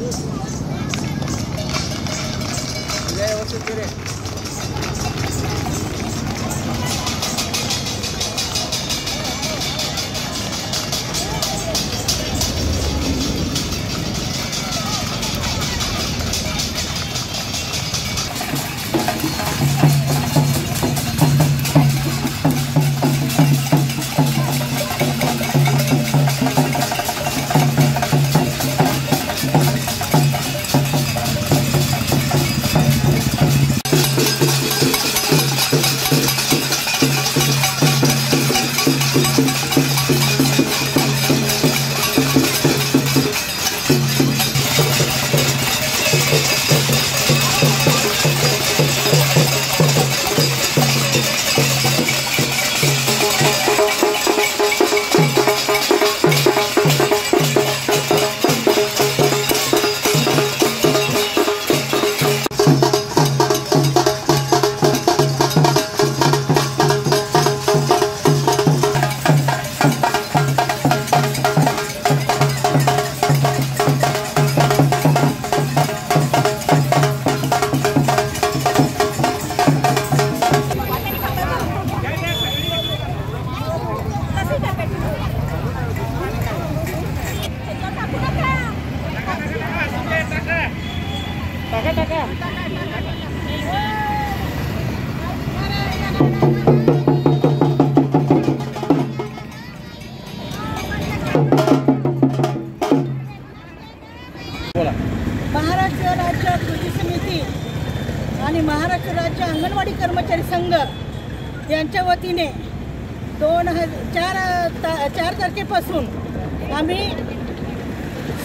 左落ちてくれ。महाराष्ट्र राज्य कृती समिती आणि महाराष्ट्र राज्य अंगणवाडी कर्मचारी संघ यांच्या वतीने दोन ह चार ता चार तारखेपासून आम्ही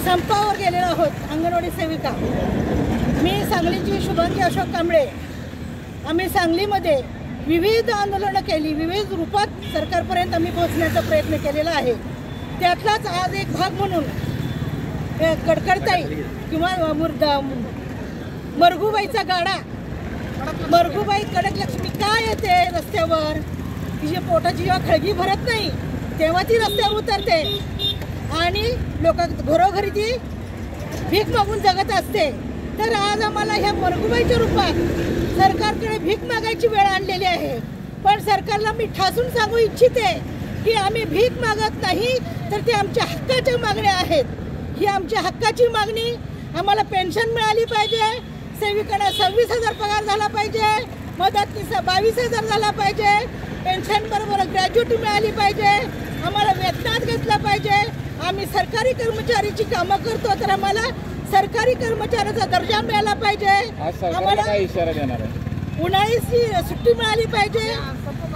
संपावर गेलेलो आहोत अंगणवाडी सेविका. मी सांगलीची शुभांगी अशोक कांबळे. आम्ही सांगलीमध्ये विविध आंदोलनं केली विविध रूपात सरकारपर्यंत आम्ही पोहोचण्याचा प्रयत्न केलेला आहे. त्यातलाच आज एक भाग म्हणून कडकडताई किंवा मुर्दा मरगूबाईचा गाडा. मरगूबाई कडक लक्ष्मी का येते रस्त्यावर? तिची पोटाची जेव्हा खळगी भरत नाही. तेव्हा ती रस्त्यावर उतरते. आणि लोक घरोघरी ती भीक मागून जगत असते. तर आज आम्हाला ह्या मरगुबाईच्या रूपात सरकारकडे भीक मागायची वेळ आणलेली आहे. पण सरकारला मी ठासून सांगू इच्छिते की आम्ही भीक मागत नाही तर ते आमच्या हक्काच्या मागण्या आहेत. ही आमच्या हक्काची मागणी आम्हाला पेन्शन मिळाली पाहिजे सेविकांना सव्वीस हजार पगार झाला पाहिजे मदतनीस बावीस हजार झाला पाहिजे पेन्शनबरोबर ग्रॅज्युटी मिळाली पाहिजे आम्हाला वेतनात घेतलं पाहिजे. आम्ही सरकारी कर्मचारीची कामं करतो तर आम्हाला सरकारी कर्मचाऱ्याचा दर्जा मिळाला पाहिजे. आम्हाला सुट्टी मिळाली पाहिजे.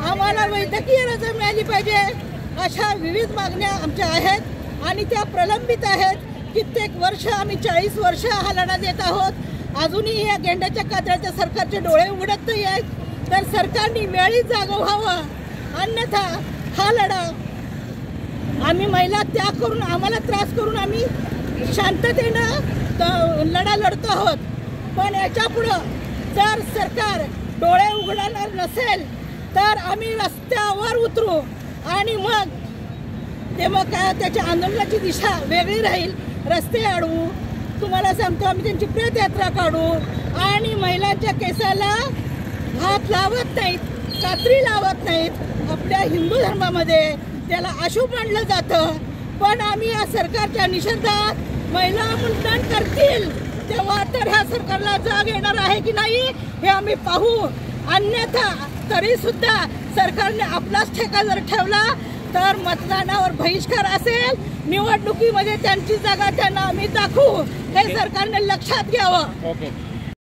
आम्हाला वैद्यकीय रजा मिळाली पाहिजे. अशा विविध मागण्या आमच्या आहेत आणि त्या प्रलंबित आहेत. कित्येक वर्ष आम्ही चाळीस वर्ष हा लढा देत आहोत. अजूनही या गेंड्याच्या कातळ्याच्या सरकारचे डोळे उघडत नाही आहेत. तर सरकारने वेळीच जागं व्हावं. अन्यथा हा लढा आम्ही महिला त्याग करून आम्हाला त्रास करून आम्ही शांततेनं लढा लढतो आहोत. पण याच्या पुढं जर सरकार डोळे उघडणार नसेल तर आम्ही रस्त्यावर उतरू आणि मग ते मग काय त्याच्या आंदोलनाची दिशा वेगळी राहील. रस्ते अडवू तुम्हाला सांगतो आम्ही त्यांची प्रेतयात्रा काढू आणि महिलांच्या केसाला हात लावत नाहीत कात्री लावत नाहीत. आपल्या हिंदू धर्मामध्ये त्याला अशुभ मानलं जातं. पण आम्ही या सरकारच्या निषेधात महिला मुंडन करतील. तेव्हा तर ह्या सरकारला जाग येणार आहे की नाही हे आम्ही पाहू. अन्यथा तरी सुद्धा सरकारने आपलाच ठेका जर ठेवला तर मतदानावर बहिष्कार असेल. निवडणुकीमध्ये त्यांची जागा त्यांना आम्ही दाखवू. हे सरकारने लक्षात घ्यावं. ओके